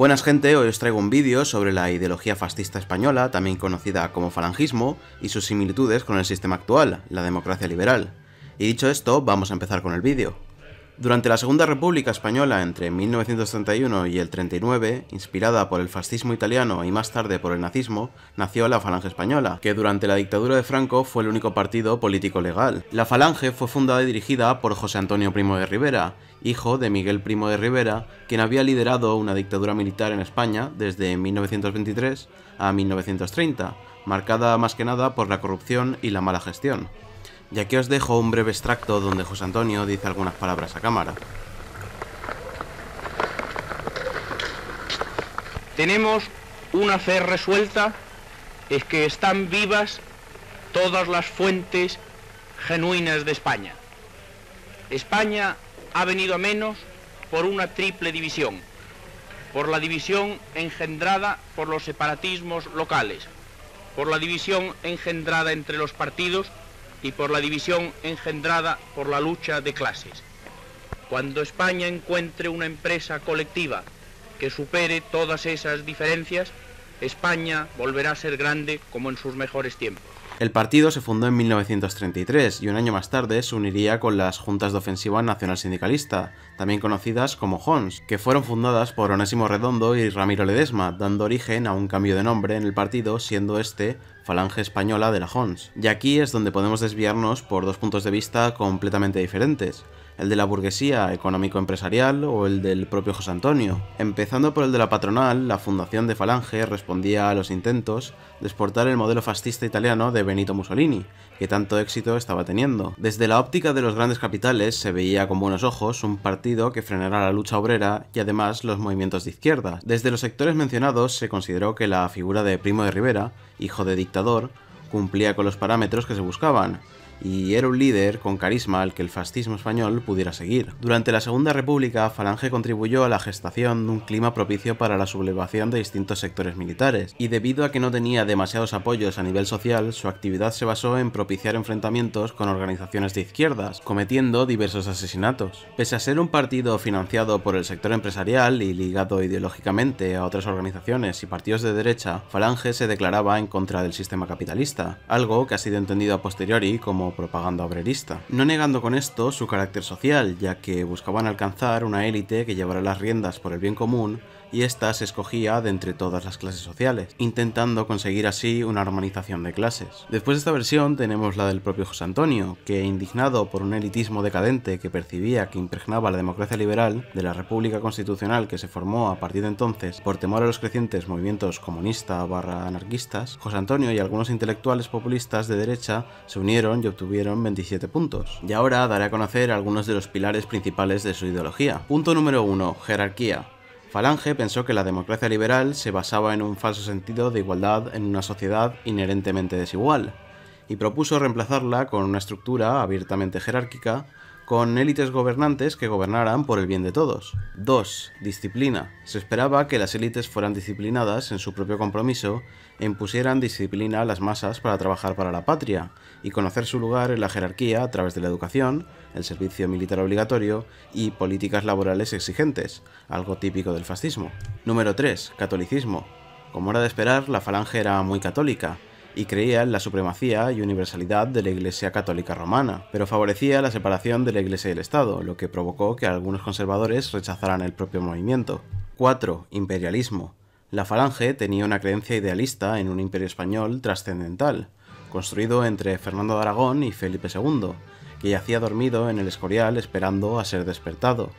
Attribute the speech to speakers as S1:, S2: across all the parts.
S1: Buenas gente, hoy os traigo un vídeo sobre la ideología fascista española, también conocida como falangismo, y sus similitudes con el sistema actual, la democracia liberal. Y dicho esto, vamos a empezar con el vídeo. Durante la Segunda República Española entre 1931 y el 39, inspirada por el fascismo italiano y más tarde por el nazismo, nació la Falange Española, que durante la dictadura de Franco fue el único partido político legal. La Falange fue fundada y dirigida por José Antonio Primo de Rivera, hijo de Miguel Primo de Rivera, quien había liderado una dictadura militar en España desde 1923 a 1930, marcada más que nada por la corrupción y la mala gestión. Y aquí os dejo un breve extracto donde José Antonio dice algunas palabras a cámara.
S2: Tenemos una fe resuelta, es que están vivas todas las fuentes genuinas de España. España ha venido a menos por una triple división, por la división engendrada por los separatismos locales, por la división engendrada entre los partidos y por la división engendrada por la lucha de clases. Cuando España encuentre una empresa colectiva que supere todas esas diferencias, España volverá a ser grande como en sus mejores tiempos.
S1: El partido se fundó en 1933 y un año más tarde se uniría con las Juntas de Ofensiva Nacional Sindicalista, también conocidas como JONS, que fueron fundadas por Onésimo Redondo y Ramiro Ledesma, dando origen a un cambio de nombre en el partido, siendo este Falange Española de la JONS. Y aquí es donde podemos desviarnos por dos puntos de vista completamente diferentes el de la burguesía económico-empresarial o el del propio José Antonio. Empezando por el de la patronal, la fundación de Falange respondía a los intentos de exportar el modelo fascista italiano de Benito Mussolini, que tanto éxito estaba teniendo. Desde la óptica de los grandes capitales se veía con buenos ojos un partido que frenara la lucha obrera y además los movimientos de izquierda. Desde los sectores mencionados se consideró que la figura de Primo de Rivera, hijo de dictador, cumplía con los parámetros que se buscaban, y era un líder con carisma al que el fascismo español pudiera seguir. Durante la Segunda República, Falange contribuyó a la gestación de un clima propicio para la sublevación de distintos sectores militares, y debido a que no tenía demasiados apoyos a nivel social, su actividad se basó en propiciar enfrentamientos con organizaciones de izquierdas, cometiendo diversos asesinatos. Pese a ser un partido financiado por el sector empresarial y ligado ideológicamente a otras organizaciones y partidos de derecha, Falange se declaraba en contra del sistema capitalista, algo que ha sido entendido a posteriori como propaganda obrerista, no negando con esto su carácter social, ya que buscaban alcanzar una élite que llevara las riendas por el bien común y ésta se escogía de entre todas las clases sociales, intentando conseguir así una armonización de clases. Después de esta versión tenemos la del propio José Antonio, que indignado por un elitismo decadente que percibía que impregnaba la democracia liberal de la República Constitucional que se formó a partir de entonces por temor a los crecientes movimientos comunista barra anarquistas, José Antonio y algunos intelectuales populistas de derecha se unieron y obtuvieron 27 puntos. Y ahora daré a conocer algunos de los pilares principales de su ideología. Punto número 1. Jerarquía. Falange pensó que la democracia liberal se basaba en un falso sentido de igualdad en una sociedad inherentemente desigual, y propuso reemplazarla con una estructura abiertamente jerárquica con élites gobernantes que gobernaran por el bien de todos. 2. Disciplina. Se esperaba que las élites fueran disciplinadas en su propio compromiso e impusieran disciplina a las masas para trabajar para la patria y conocer su lugar en la jerarquía a través de la educación, el servicio militar obligatorio y políticas laborales exigentes, algo típico del fascismo. Número 3. Catolicismo. Como era de esperar, la falange era muy católica, y creía en la supremacía y universalidad de la Iglesia Católica Romana, pero favorecía la separación de la Iglesia y el Estado, lo que provocó que algunos conservadores rechazaran el propio movimiento. 4. Imperialismo. La Falange tenía una creencia idealista en un imperio español trascendental, construido entre Fernando de Aragón y Felipe II, que yacía dormido en el Escorial esperando a ser despertado,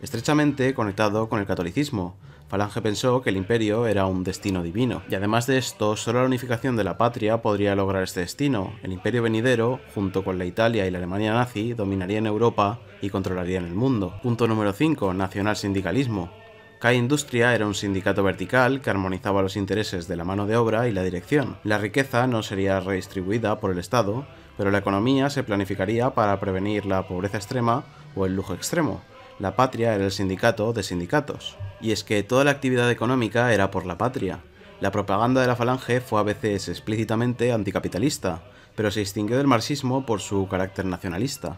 S1: estrechamente conectado con el catolicismo, Falange pensó que el imperio era un destino divino, y además de esto, solo la unificación de la patria podría lograr este destino. El imperio venidero, junto con la Italia y la Alemania nazi, dominaría en Europa y controlaría en el mundo. Punto número 5. Nacional sindicalismo. CAI Industria era un sindicato vertical que armonizaba los intereses de la mano de obra y la dirección. La riqueza no sería redistribuida por el Estado, pero la economía se planificaría para prevenir la pobreza extrema o el lujo extremo. La patria era el sindicato de sindicatos. Y es que toda la actividad económica era por la patria. La propaganda de la falange fue a veces explícitamente anticapitalista, pero se distinguió del marxismo por su carácter nacionalista.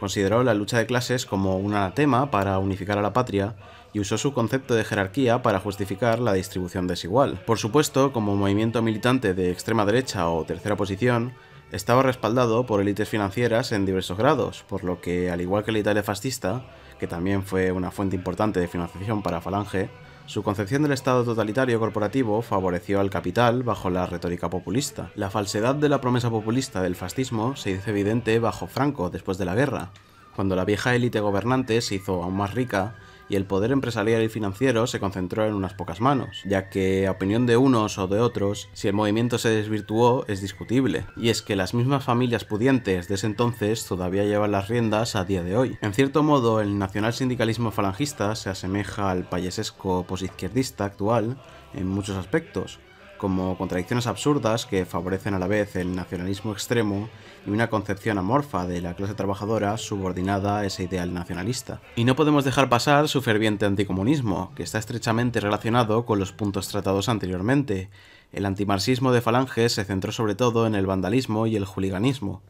S1: Consideró la lucha de clases como un anatema para unificar a la patria y usó su concepto de jerarquía para justificar la distribución desigual. Por supuesto, como movimiento militante de extrema derecha o tercera posición, estaba respaldado por élites financieras en diversos grados, por lo que, al igual que la Italia fascista, que también fue una fuente importante de financiación para Falange, su concepción del Estado totalitario corporativo favoreció al capital bajo la retórica populista. La falsedad de la promesa populista del fascismo se hizo evidente bajo Franco después de la guerra, cuando la vieja élite gobernante se hizo aún más rica y el poder empresarial y financiero se concentró en unas pocas manos, ya que, a opinión de unos o de otros, si el movimiento se desvirtuó es discutible, y es que las mismas familias pudientes de ese entonces todavía llevan las riendas a día de hoy. En cierto modo, el nacional sindicalismo falangista se asemeja al payesesco posizquierdista actual en muchos aspectos, como contradicciones absurdas que favorecen a la vez el nacionalismo extremo y una concepción amorfa de la clase trabajadora subordinada a ese ideal nacionalista. Y no podemos dejar pasar su ferviente anticomunismo, que está estrechamente relacionado con los puntos tratados anteriormente. El antimarxismo de Falange se centró sobre todo en el vandalismo y el juliganismo,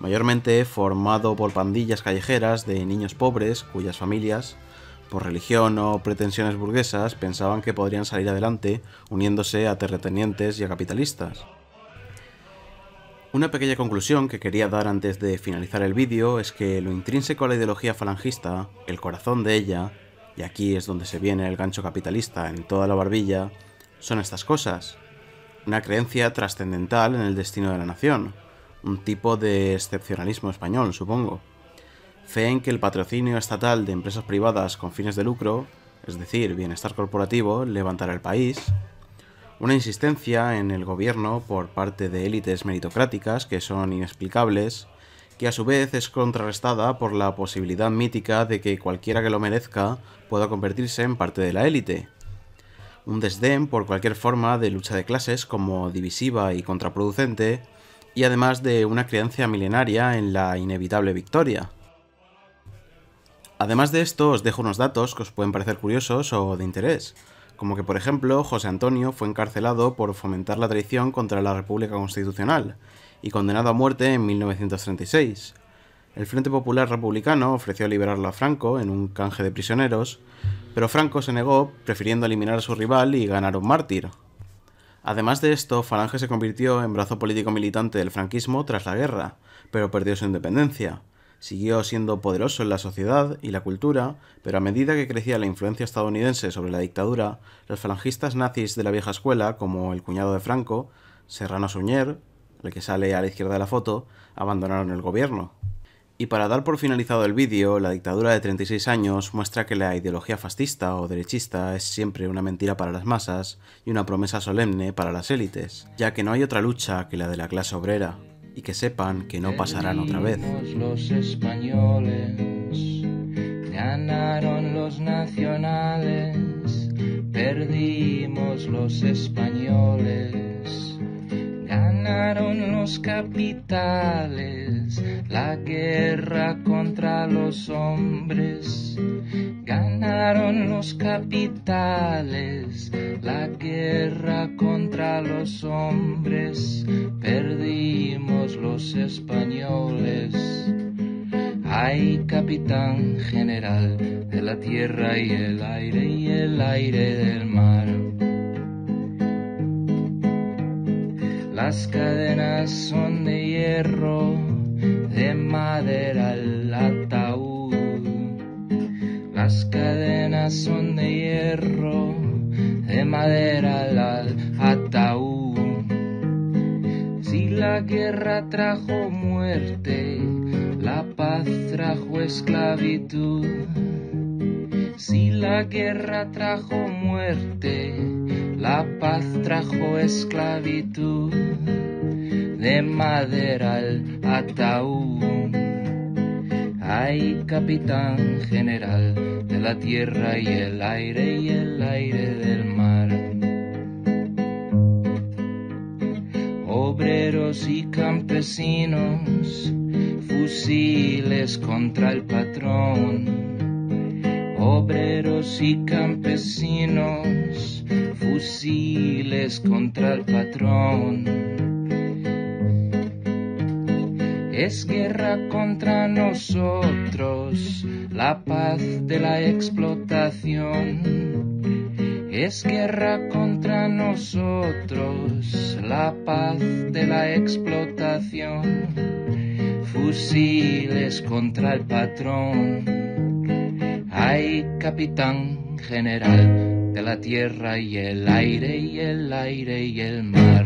S1: mayormente formado por pandillas callejeras de niños pobres cuyas familias por religión o pretensiones burguesas, pensaban que podrían salir adelante uniéndose a terratenientes y a capitalistas. Una pequeña conclusión que quería dar antes de finalizar el vídeo es que lo intrínseco a la ideología falangista, el corazón de ella, y aquí es donde se viene el gancho capitalista en toda la barbilla, son estas cosas. Una creencia trascendental en el destino de la nación, un tipo de excepcionalismo español, supongo fe en que el patrocinio estatal de empresas privadas con fines de lucro, es decir, bienestar corporativo, levantará el país, una insistencia en el gobierno por parte de élites meritocráticas que son inexplicables, que a su vez es contrarrestada por la posibilidad mítica de que cualquiera que lo merezca pueda convertirse en parte de la élite. Un desdén por cualquier forma de lucha de clases como divisiva y contraproducente, y además de una creencia milenaria en la inevitable victoria. Además de esto, os dejo unos datos que os pueden parecer curiosos o de interés, como que por ejemplo José Antonio fue encarcelado por fomentar la traición contra la República Constitucional y condenado a muerte en 1936. El Frente Popular Republicano ofreció liberarlo a Franco en un canje de prisioneros, pero Franco se negó, prefiriendo eliminar a su rival y ganar un mártir. Además de esto, Falange se convirtió en brazo político militante del franquismo tras la guerra, pero perdió su independencia. Siguió siendo poderoso en la sociedad y la cultura, pero a medida que crecía la influencia estadounidense sobre la dictadura, los falangistas nazis de la vieja escuela, como el cuñado de Franco, Serrano Suñer, el que sale a la izquierda de la foto, abandonaron el gobierno. Y para dar por finalizado el vídeo, la dictadura de 36 años muestra que la ideología fascista o derechista es siempre una mentira para las masas y una promesa solemne para las élites, ya que no hay otra lucha que la de la clase obrera, y que sepan que no pasarán otra vez.
S3: Ganaron los capitales, la guerra contra los hombres, ganaron los capitales, la guerra contra los hombres, perdimos los españoles. Ay, capitán general de la tierra y el aire y el aire del mar. Las cadenas son de hierro, de madera al ataúd. Las cadenas son de hierro, de madera al ataúd. Si la guerra trajo muerte, la paz trajo esclavitud. Si la guerra trajo muerte, la paz trajo esclavitud. De madera al ataúd. Ay, capitán general de la tierra y el aire y el aire del mar. Obreros y campesinos, fusiles contra el patrón. Obreros y campesinos, fusiles contra el patrón Es guerra contra nosotros, la paz de la explotación. Es guerra contra nosotros, la paz de la explotación. Fusiles contra el patrón. Hay capitán general de la tierra y el aire y el aire y el mar